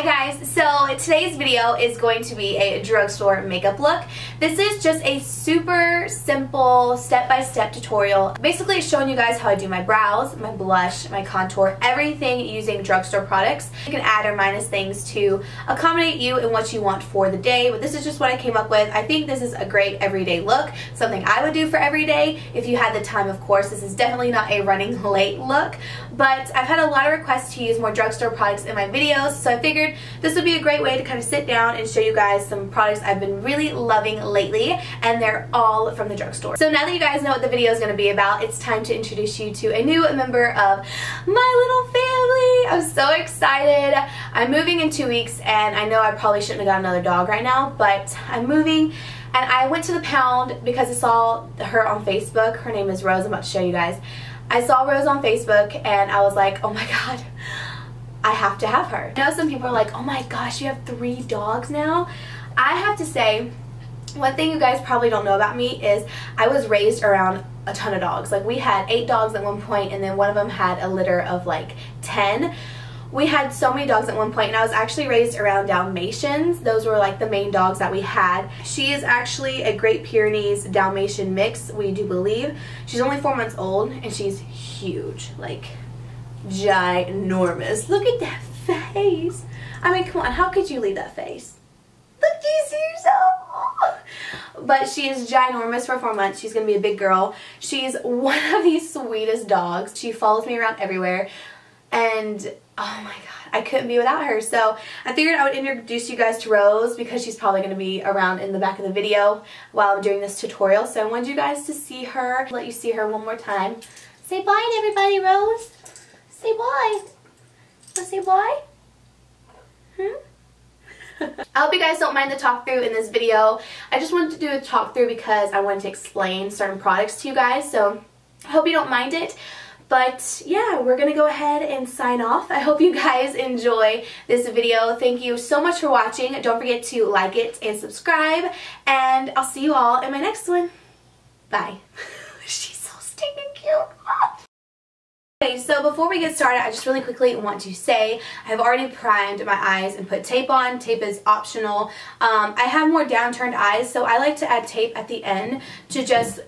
Hi guys, so today's video is going to be a drugstore makeup look. This is just a super simple step-by-step -step tutorial. Basically showing you guys how I do my brows, my blush, my contour, everything using drugstore products. You can add or minus things to accommodate you and what you want for the day, but this is just what I came up with. I think this is a great everyday look, something I would do for every day if you had the time of course. This is definitely not a running late look, but I've had a lot of requests to use more drugstore products in my videos, so I figured this would be a great way to kind of sit down and show you guys some products I've been really loving lately and they're all from the drugstore. So now that you guys know what the video is going to be about, it's time to introduce you to a new member of my little family. I'm so excited. I'm moving in two weeks and I know I probably shouldn't have got another dog right now, but I'm moving and I went to the pound because I saw her on Facebook. Her name is Rose. I'm about to show you guys. I saw Rose on Facebook and I was like, oh my god, I have to have her. I know some people are like, oh my gosh, you have three dogs now? I have to say, one thing you guys probably don't know about me is I was raised around a ton of dogs. Like we had eight dogs at one point and then one of them had a litter of like 10. We had so many dogs at one point and I was actually raised around Dalmatians. Those were like the main dogs that we had. She is actually a Great Pyrenees Dalmatian mix, we do believe. She's only four months old and she's huge. Like ginormous. Look at that face. I mean, come on, how could you leave that face? Look, you yourself? But she is ginormous for four months. She's going to be a big girl. She's one of the sweetest dogs. She follows me around everywhere. And, oh my god, I couldn't be without her. So I figured I would introduce you guys to Rose because she's probably going to be around in the back of the video while I'm doing this tutorial. So I wanted you guys to see her. Let you see her one more time. Say bye to everybody, Rose. Say bye. Wanna say bye? Hmm? I hope you guys don't mind the talk through in this video. I just wanted to do a talk through because I wanted to explain certain products to you guys. So I hope you don't mind it. But yeah, we're going to go ahead and sign off. I hope you guys enjoy this video. Thank you so much for watching. Don't forget to like it and subscribe. And I'll see you all in my next one. Bye. She's so stinking cute. Okay, so before we get started, I just really quickly want to say I have already primed my eyes and put tape on. Tape is optional. Um, I have more downturned eyes, so I like to add tape at the end to just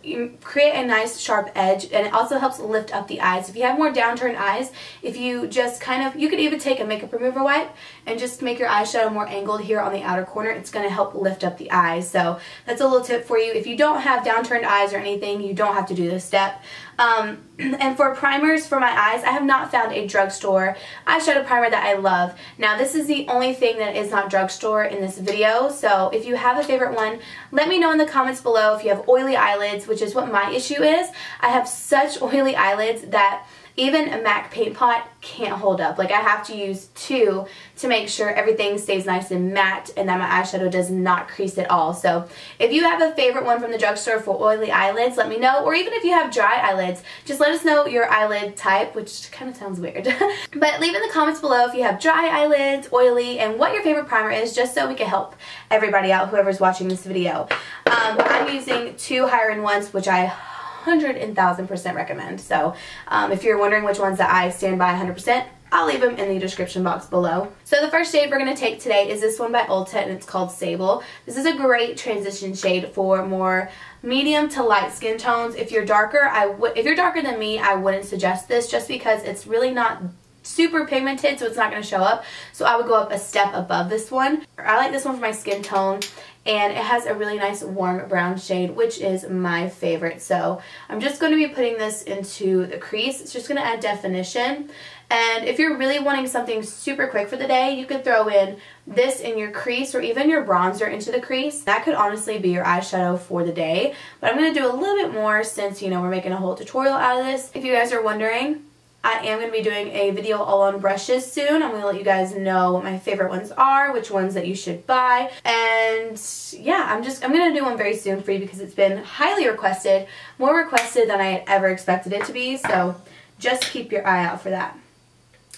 create a nice sharp edge, and it also helps lift up the eyes. If you have more downturned eyes, if you just kind of, you could even take a makeup remover wipe and just make your eyeshadow more angled here on the outer corner. It's going to help lift up the eyes, so that's a little tip for you. If you don't have downturned eyes or anything, you don't have to do this step. Um, and for primers for my eyes, I have not found a drugstore eyeshadow primer that I love. Now this is the only thing that is not drugstore in this video, so if you have a favorite one, let me know in the comments below if you have oily eyelids, which is what my issue is. I have such oily eyelids that even a MAC paint pot can't hold up. Like I have to use two to make sure everything stays nice and matte and that my eyeshadow does not crease at all. So if you have a favorite one from the drugstore for oily eyelids, let me know. Or even if you have dry eyelids, just let us know your eyelid type, which kind of sounds weird. but leave in the comments below if you have dry eyelids, oily, and what your favorite primer is, just so we can help everybody out, whoever's watching this video. Um, I'm using two higher-end-ones, which I hundred and thousand percent recommend. So um, if you're wondering which ones that I stand by 100%, I'll leave them in the description box below. So the first shade we're going to take today is this one by Ulta and it's called Sable. This is a great transition shade for more medium to light skin tones. If you're darker, I would if you're darker than me, I wouldn't suggest this just because it's really not super pigmented so it's not going to show up so I would go up a step above this one. I like this one for my skin tone and it has a really nice warm brown shade which is my favorite. So I'm just going to be putting this into the crease. It's just going to add definition. And if you're really wanting something super quick for the day you could throw in this in your crease or even your bronzer into the crease. That could honestly be your eyeshadow for the day. But I'm going to do a little bit more since you know we're making a whole tutorial out of this. If you guys are wondering I am going to be doing a video all on brushes soon. I'm going to let you guys know what my favorite ones are, which ones that you should buy. And yeah, I'm just, I'm going to do one very soon for you because it's been highly requested. More requested than I had ever expected it to be. So just keep your eye out for that.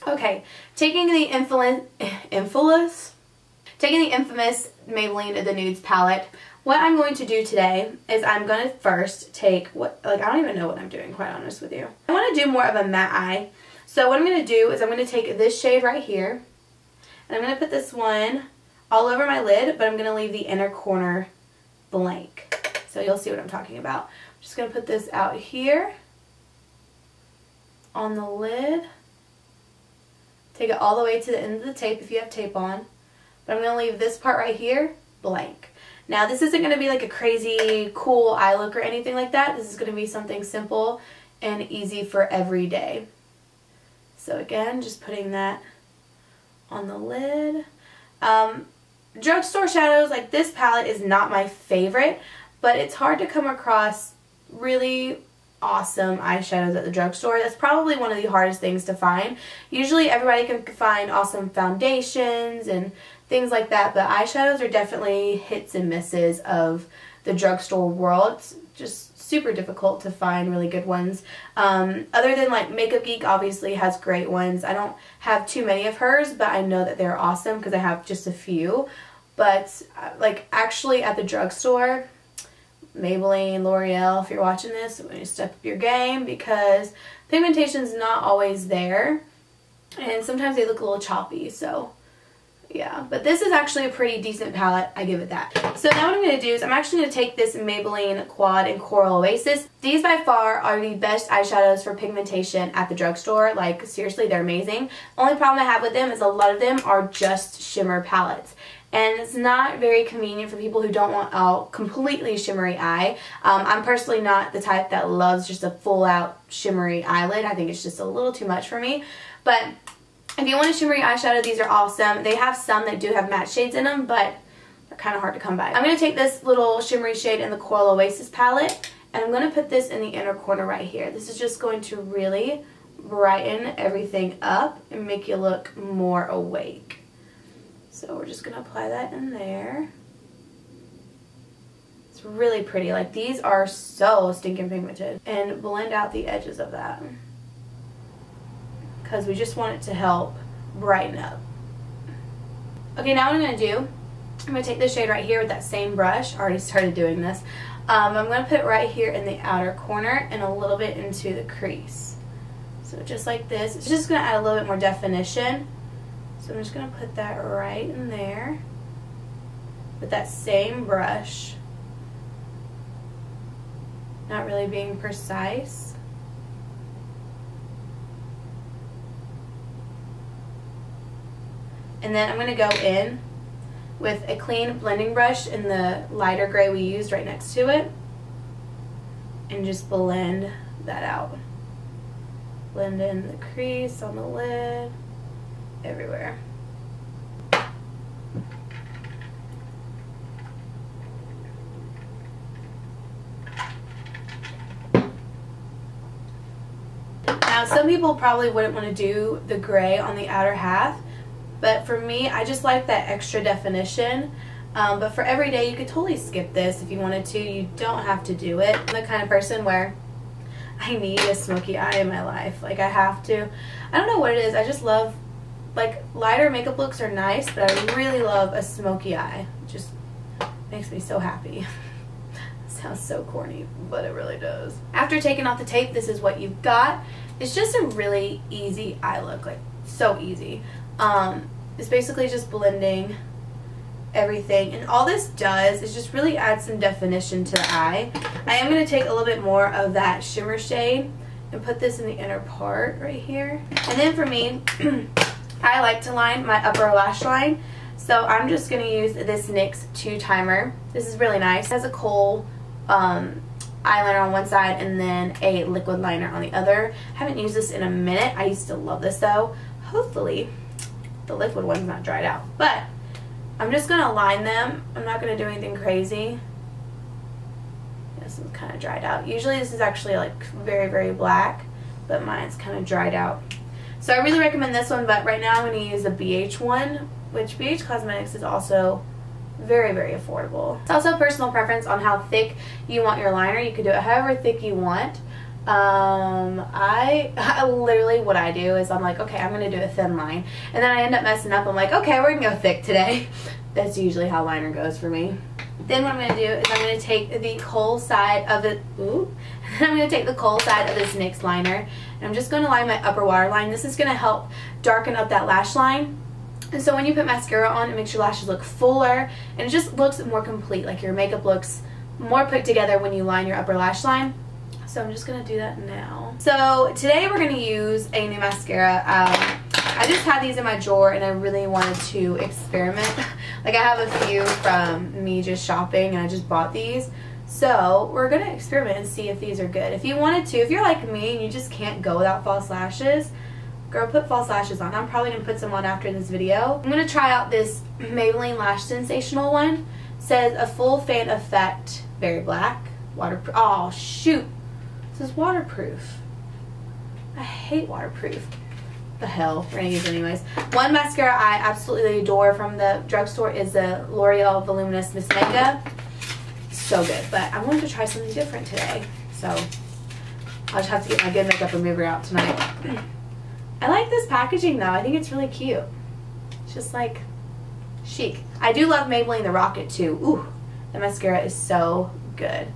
Okay, taking the infamous, infamous, taking the infamous Maybelline The Nudes palette, what I'm going to do today is I'm going to first take what, like I don't even know what I'm doing, quite honest with you. I want to do more of a matte eye. So what I'm going to do is I'm going to take this shade right here And I'm going to put this one all over my lid, but I'm going to leave the inner corner blank. So you'll see what I'm talking about. I'm just going to put this out here on the lid. Take it all the way to the end of the tape if you have tape on. But I'm going to leave this part right here blank. Now this isn't going to be like a crazy cool eye look or anything like that. This is going to be something simple and easy for every day. So again, just putting that on the lid. Um, drugstore shadows, like this palette is not my favorite, but it's hard to come across really awesome eyeshadows at the drugstore. That's probably one of the hardest things to find. Usually everybody can find awesome foundations and things like that, but eyeshadows are definitely hits and misses of the drugstore world. It's just super difficult to find really good ones. Um, other than like Makeup Geek obviously has great ones. I don't have too many of hers, but I know that they're awesome because I have just a few. But uh, like actually at the drugstore, Maybelline, L'Oreal, if you're watching this, going to step up your game because pigmentation is not always there. And sometimes they look a little choppy, so yeah. But this is actually a pretty decent palette. I give it that. So now what I'm going to do is I'm actually going to take this Maybelline Quad and Coral Oasis. These by far are the best eyeshadows for pigmentation at the drugstore. Like seriously, they're amazing. Only problem I have with them is a lot of them are just shimmer palettes and it's not very convenient for people who don't want a completely shimmery eye. Um, I'm personally not the type that loves just a full out shimmery eyelid. I think it's just a little too much for me. But if you want a shimmery eyeshadow, these are awesome. They have some that do have matte shades in them, but they're kind of hard to come by. I'm going to take this little shimmery shade in the Coral Oasis palette, and I'm going to put this in the inner corner right here. This is just going to really brighten everything up and make you look more awake. So we're just going to apply that in there. It's really pretty. Like these are so stinking pigmented. And blend out the edges of that. Because we just want it to help brighten up. Okay, now what I'm going to do, I'm going to take this shade right here with that same brush. I already started doing this. Um, I'm going to put it right here in the outer corner and a little bit into the crease. So just like this. It's just going to add a little bit more definition so I'm just going to put that right in there with that same brush. Not really being precise. And then I'm going to go in with a clean blending brush in the lighter gray we used right next to it and just blend that out. Blend in the crease on the lid everywhere. Now some people probably wouldn't want to do the gray on the outer half, but for me I just like that extra definition. Um, but for every day you could totally skip this if you wanted to. You don't have to do it. I'm the kind of person where I need a smoky eye in my life. Like I have to. I don't know what it is. I just love like lighter makeup looks are nice, but I really love a smoky eye. It just makes me so happy. Sounds so corny, but it really does. After taking off the tape, this is what you've got. It's just a really easy eye look, like so easy. Um, it's basically just blending everything and all this does is just really add some definition to the eye. I am going to take a little bit more of that shimmer shade and put this in the inner part right here. And then for me, I like to line my upper lash line. So I'm just going to use this NYX 2 Timer. This is really nice. It has a kohl um, eyeliner on one side and then a liquid liner on the other. I haven't used this in a minute. I used to love this though. Hopefully the liquid one's not dried out. But I'm just going to line them. I'm not going to do anything crazy. This is kind of dried out. Usually this is actually like very, very black, but mine's kind of dried out. So I really recommend this one, but right now I'm going to use the BH one, which BH Cosmetics is also very, very affordable. It's also personal preference on how thick you want your liner. You can do it however thick you want. Um, I, I, literally, what I do is I'm like, okay, I'm to do a thin line. And then I end up messing up. I'm like, okay, we're to go thick today. That's usually how liner goes for me. Then what I'm to do is I'm to take the kohl side of it, ooh, I'm to take the kohl side of this NYX liner and I'm just to line my upper waterline. This is to help darken up that lash line And so when you put mascara on, it makes your lashes look fuller and it just looks more complete. Like your makeup looks more put together when you line your upper lash line. So I'm just going to do that now. So today we're going to use a new mascara. Um, I just had these in my drawer and I really wanted to experiment. like I have a few from me just shopping and I just bought these. So we're going to experiment and see if these are good. If you wanted to, if you're like me and you just can't go without false lashes, girl, put false lashes on. I'm probably going to put some on after this video. I'm going to try out this Maybelline Lash Sensational one. It says a full fan effect, very black, waterproof. Oh, shoot. This is waterproof. I hate waterproof the hell. We're to use it anyways. One mascara I absolutely adore from the drugstore is the L'Oreal Voluminous Miss Manga. So good. But I wanted to try something different today. So I'll just have to get my good makeup remover out tonight. I like this packaging though. I think it's really cute. It's just like chic. I do love Maybelline the Rocket too. Ooh, the mascara is so good.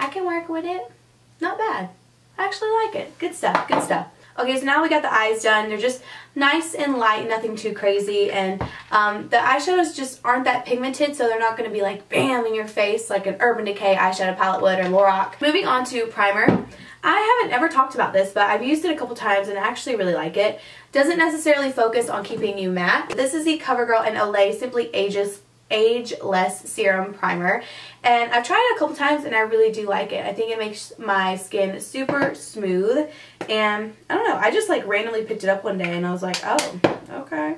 I can work with it. Not bad. I actually like it. Good stuff. Good stuff. Okay, so now we got the eyes done. They're just nice and light, nothing too crazy. And um, the eyeshadows just aren't that pigmented, so they're not going to be like bam in your face like an Urban Decay eyeshadow palette would or Lorac. Moving on to primer. I haven't ever talked about this, but I've used it a couple times and I actually really like it. Doesn't necessarily focus on keeping you matte. This is the CoverGirl and Olay Simply Ages Ageless Serum Primer. And I've tried it a couple times and I really do like it. I think it makes my skin super smooth. And I don't know, I just like randomly picked it up one day and I was like, oh, okay.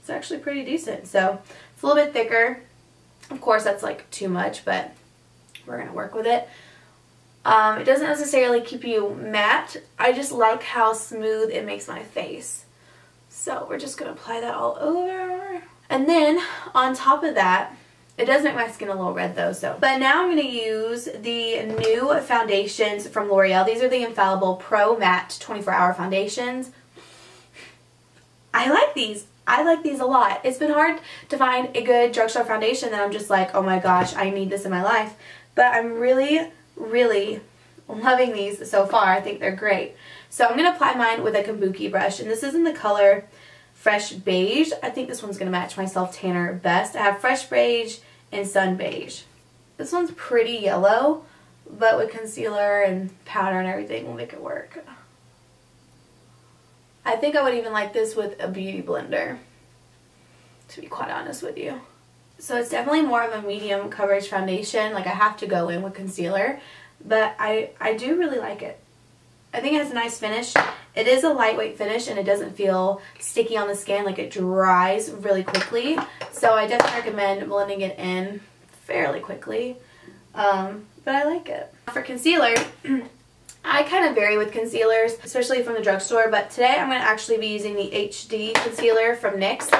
It's actually pretty decent. So it's a little bit thicker. Of course, that's like too much, but we're going to work with it. Um, it doesn't necessarily keep you matte. I just like how smooth it makes my face. So we're just going to apply that all over. And then on top of that, it does make my skin a little red though, so. But now I'm going to use the new foundations from L'Oreal. These are the Infallible Pro Matte 24 Hour Foundations. I like these. I like these a lot. It's been hard to find a good drugstore foundation that I'm just like, oh my gosh, I need this in my life. But I'm really, really loving these so far. I think they're great. So I'm going to apply mine with a kabuki brush, and this is in the color Fresh Beige. I think this one's going to match my self tanner best. I have Fresh Beige and Sun Beige. This one's pretty yellow, but with concealer and powder and everything we'll make it work. I think I would even like this with a beauty blender, to be quite honest with you. So it's definitely more of a medium coverage foundation. Like I have to go in with concealer, but I, I do really like it. I think it has a nice finish. It is a lightweight finish and it doesn't feel sticky on the skin like it dries really quickly. So I definitely recommend blending it in fairly quickly. Um, but I like it. For concealer, I kind of vary with concealers, especially from the drugstore, but today I'm going to actually be using the HD concealer from NYX.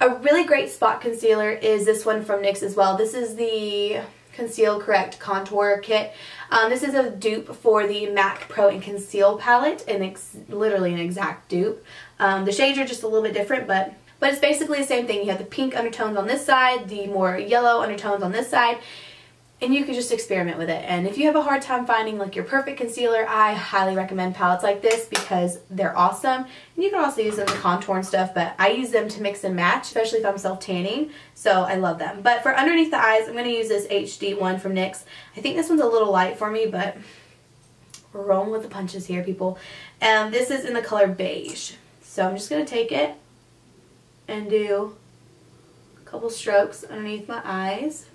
A really great spot concealer is this one from NYX as well. This is the Conceal Correct Contour Kit. Um, this is a dupe for the MAC Pro and Conceal palette, and literally an exact dupe. Um, the shades are just a little bit different, but but it's basically the same thing. You have the pink undertones on this side, the more yellow undertones on this side, and you can just experiment with it. And if you have a hard time finding like your perfect concealer, I highly recommend palettes like this because they're awesome. And you can also use them to contour and stuff, but I use them to mix and match, especially if I'm self-tanning. So I love them. But for underneath the eyes, I'm going to use this HD one from NYX. I think this one's a little light for me, but we're rolling with the punches here, people. And this is in the color beige. So I'm just going to take it and do a couple strokes underneath my eyes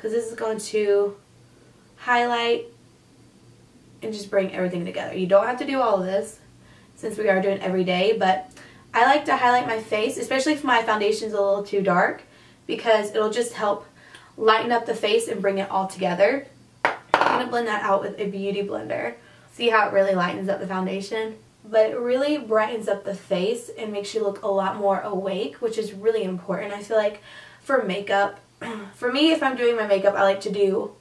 because this is going to highlight and just bring everything together. You don't have to do all of this since we are doing every day, but I like to highlight my face, especially if my foundation is a little too dark, because it'll just help lighten up the face and bring it all together. I'm going to blend that out with a beauty blender. See how it really lightens up the foundation? But it really brightens up the face and makes you look a lot more awake, which is really important. I feel like for makeup, for me, if I'm doing my makeup, I like to do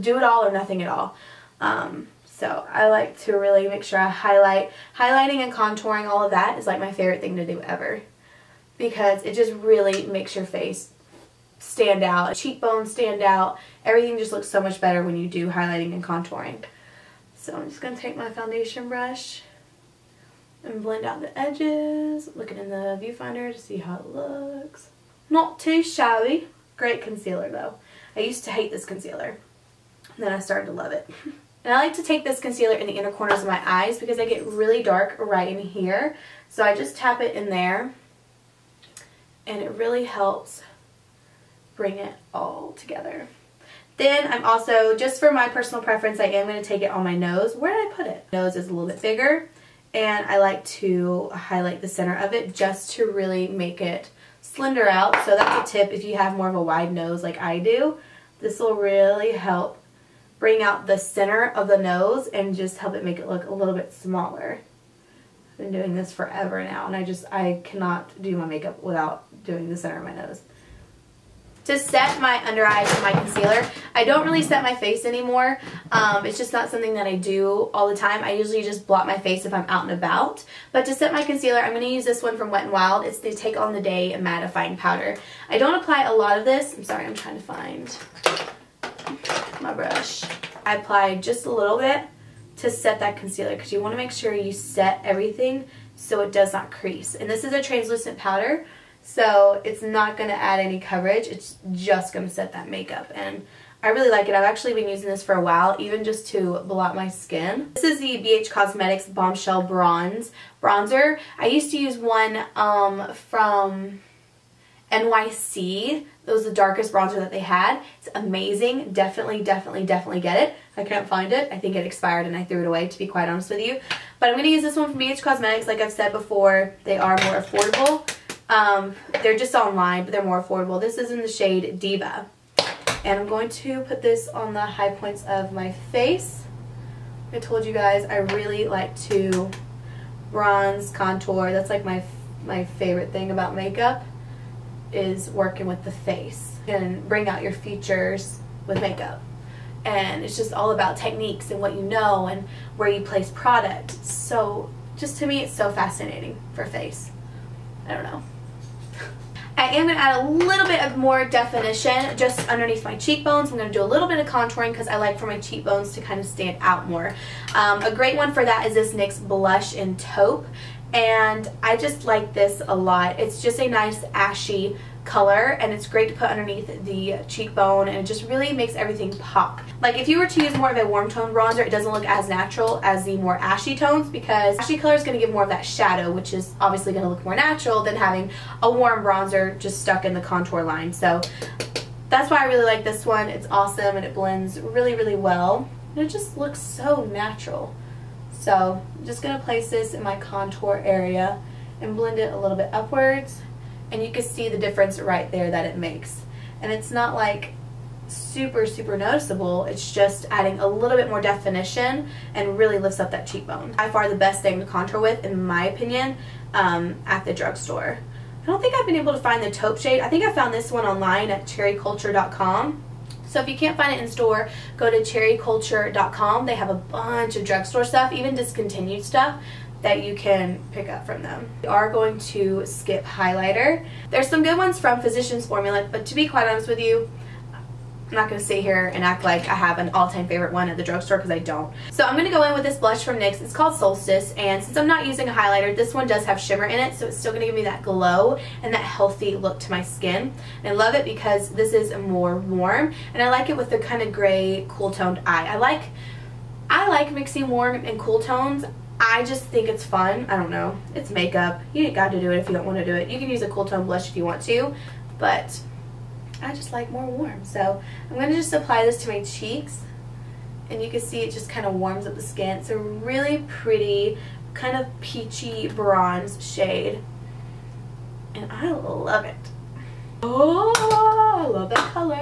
do it all or nothing at all. Um, so I like to really make sure I highlight. Highlighting and contouring, all of that is like my favorite thing to do ever. Because it just really makes your face stand out. Cheekbones stand out. Everything just looks so much better when you do highlighting and contouring. So I'm just going to take my foundation brush and blend out the edges. Looking in the viewfinder to see how it looks. Not too shabby. Great concealer though. I used to hate this concealer. And then I started to love it. And I like to take this concealer in the inner corners of my eyes because they get really dark right in here. So I just tap it in there and it really helps bring it all together. Then I'm also, just for my personal preference, I am going to take it on my nose. Where did I put it? Nose is a little bit bigger and I like to highlight the center of it just to really make it slender out. So that's a tip if you have more of a wide nose like I do. This will really help bring out the center of the nose and just help it make it look a little bit smaller. I've been doing this forever now and I just, I cannot do my makeup without doing the center of my nose. To set my under eyes and my concealer, I don't really set my face anymore. Um, it's just not something that I do all the time. I usually just blot my face if I'm out and about. But to set my concealer, I'm going to use this one from Wet n Wild. It's the Take On The Day Mattifying Powder. I don't apply a lot of this. I'm sorry, I'm trying to find my brush. I applied just a little bit to set that concealer because you want to make sure you set everything so it does not crease. And this is a translucent powder, so it's not going to add any coverage. It's just going to set that makeup. And I really like it. I've actually been using this for a while, even just to blot my skin. This is the BH Cosmetics Bombshell Bronze Bronzer. I used to use one um, from NYC. It was the darkest bronzer that they had. It's amazing. Definitely, definitely, definitely get it. I can't find it. I think it expired and I threw it away, to be quite honest with you. But I'm going to use this one from BH Cosmetics. Like I've said before, they are more affordable. Um, they're just online, but they're more affordable. This is in the shade Diva. And I'm going to put this on the high points of my face. I told you guys I really like to bronze, contour. That's like my, my favorite thing about makeup is working with the face and bring out your features with makeup. And it's just all about techniques and what you know and where you place product. So just to me it's so fascinating for face. I don't know. I am going to add a little bit of more definition just underneath my cheekbones. I'm going to do a little bit of contouring because I like for my cheekbones to kind of stand out more. Um, a great one for that is this NYX Blush in Taupe and I just like this a lot. It's just a nice ashy color and it's great to put underneath the cheekbone and it just really makes everything pop. Like if you were to use more of a warm tone bronzer it doesn't look as natural as the more ashy tones because ashy color is going to give more of that shadow which is obviously going to look more natural than having a warm bronzer just stuck in the contour line. So that's why I really like this one. It's awesome and it blends really really well and it just looks so natural. So I'm just going to place this in my contour area and blend it a little bit upwards and you can see the difference right there that it makes. And it's not like super super noticeable. It's just adding a little bit more definition and really lifts up that cheekbone. By far the best thing to contour with in my opinion um, at the drugstore. I don't think I've been able to find the taupe shade. I think I found this one online at cherryculture.com so if you can't find it in store, go to cherryculture.com. They have a bunch of drugstore stuff, even discontinued stuff that you can pick up from them. We are going to skip highlighter. There's some good ones from Physicians Formula, but to be quite honest with you, I'm not going to sit here and act like I have an all-time favorite one at the drugstore because I don't. So I'm going to go in with this blush from NYX. It's called Solstice and since I'm not using a highlighter, this one does have shimmer in it so it's still going to give me that glow and that healthy look to my skin. And I love it because this is more warm and I like it with the kind of gray cool toned eye. I like I like mixing warm and cool tones. I just think it's fun. I don't know. It's makeup. You got to do it if you don't want to do it. You can use a cool tone blush if you want to, but I just like more warm. So I'm going to just apply this to my cheeks and you can see it just kind of warms up the skin. It's a really pretty kind of peachy bronze shade and I love it. Oh, I love that color.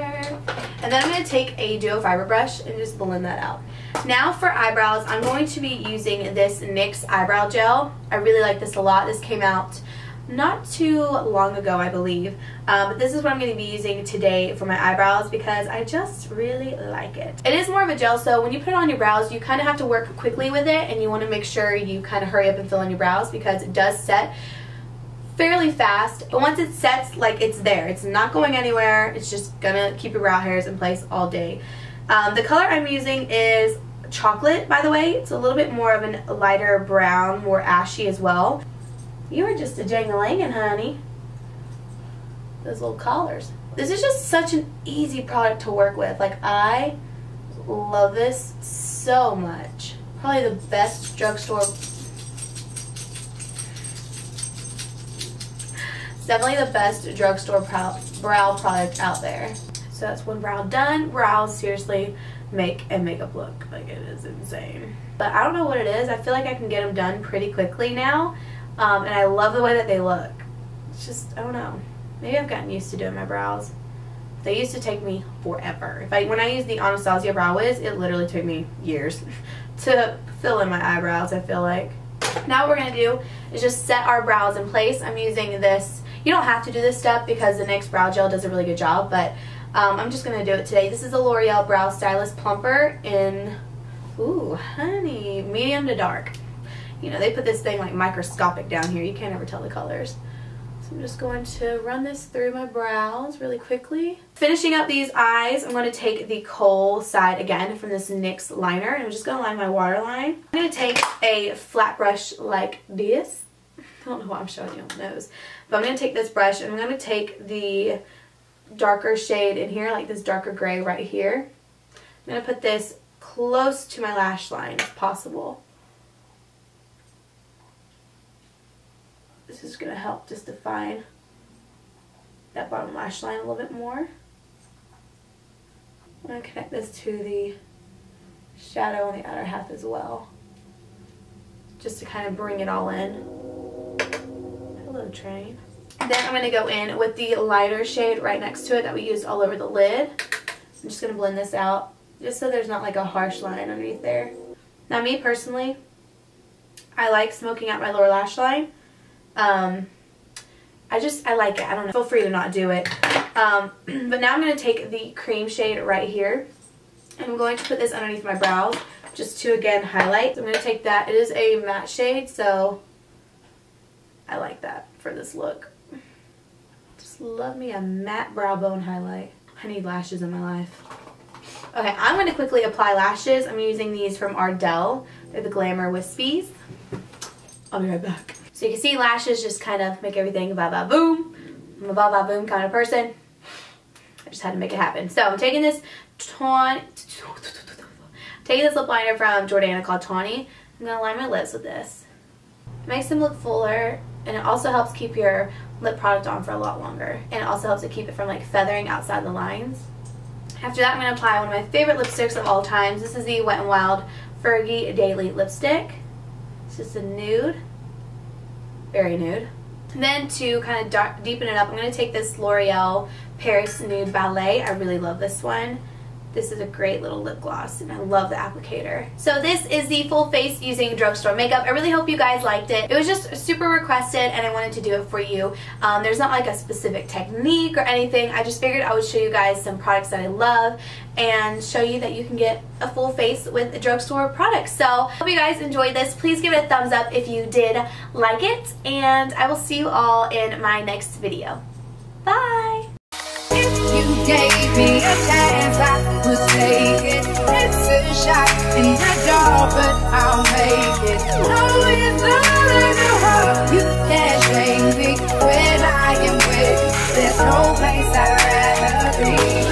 And then I'm going to take a duo fiber brush and just blend that out. Now for eyebrows, I'm going to be using this NYX eyebrow gel. I really like this a lot. This came out not too long ago, I believe. Um, but this is what I'm going to be using today for my eyebrows because I just really like it. It is more of a gel, so when you put it on your brows, you kind of have to work quickly with it and you want to make sure you kind of hurry up and fill in your brows because it does set fairly fast. But once it sets, like it's there. It's not going anywhere. It's just to keep your brow hairs in place all day. Um, the color I'm using is chocolate, by the way. It's a little bit more of a lighter brown, more ashy as well. You are just a jangalangin, honey. Those little collars. This is just such an easy product to work with. Like, I love this so much. Probably the best drugstore. Definitely the best drugstore brow product out there. So that's one brow done. Brows seriously make a makeup look. Like it is insane. But I don't know what it is. I feel like I can get them done pretty quickly now. Um, and I love the way that they look. It's just, I don't know. Maybe I've gotten used to doing my brows. They used to take me forever. If I When I used the Anastasia Brow Wiz, it literally took me years to fill in my eyebrows, I feel like. Now what we're going to do is just set our brows in place. I'm using this. You don't have to do this step because the NYX Brow Gel does a really good job, but um, I'm just going to do it today. This is the L'Oreal Brow Stylist Plumper in, ooh, honey, medium to dark. You know, they put this thing like microscopic down here. You can't ever tell the colors. So I'm just going to run this through my brows really quickly. Finishing up these eyes, I'm going to take the kohl side again from this NYX liner. And I'm just going to line my waterline. I'm going to take a flat brush like this. I don't know why I'm showing you on the nose. But I'm going to take this brush and I'm going to take the darker shade in here, like this darker gray right here. I'm going to put this close to my lash line if possible. This is going to help just define that bottom lash line a little bit more. I'm going to connect this to the shadow on the outer half as well. Just to kind of bring it all in. Hello, train. Then I'm going to go in with the lighter shade right next to it that we used all over the lid. I'm just going to blend this out just so there's not like a harsh line underneath there. Now me personally, I like smoking out my lower lash line. Um, I just, I like it. I don't know. Feel free to not do it. Um, but now I'm going to take the cream shade right here. And I'm going to put this underneath my brows just to, again, highlight. So I'm going to take that. It is a matte shade, so I like that for this look. Just love me a matte brow bone highlight. I need lashes in my life. Okay, I'm going to quickly apply lashes. I'm using these from Ardell. They're the Glamour Wispies. I'll be right back. So you can see lashes just kind of make everything ba ba boom. I'm a ba ba boom kind of person. I just had to make it happen. So I'm taking this tawny, taking this lip liner from Jordana called Tawny. I'm going to line my lips with this. It makes them look fuller and it also helps keep your lip product on for a lot longer. And it also helps to keep it from like feathering outside the lines. After that I'm going to apply one of my favorite lipsticks of all times. This is the Wet n Wild Fergie Daily Lipstick. It's just a nude very nude. And then to kind of deepen it up, I'm going to take this L'Oreal Paris Nude Ballet. I really love this one. This is a great little lip gloss and I love the applicator. So this is the full face using drugstore makeup. I really hope you guys liked it. It was just super requested and I wanted to do it for you. Um, there's not like a specific technique or anything. I just figured I would show you guys some products that I love and show you that you can get a full face with drugstore products. So hope you guys enjoyed this. Please give it a thumbs up if you did like it and I will see you all in my next video. Bye! gave me a chance, I would take it. It's a shot in the dark, but I'll make it. Knowing that I know how you can't shake me when I am with you. There's no place I'd rather be.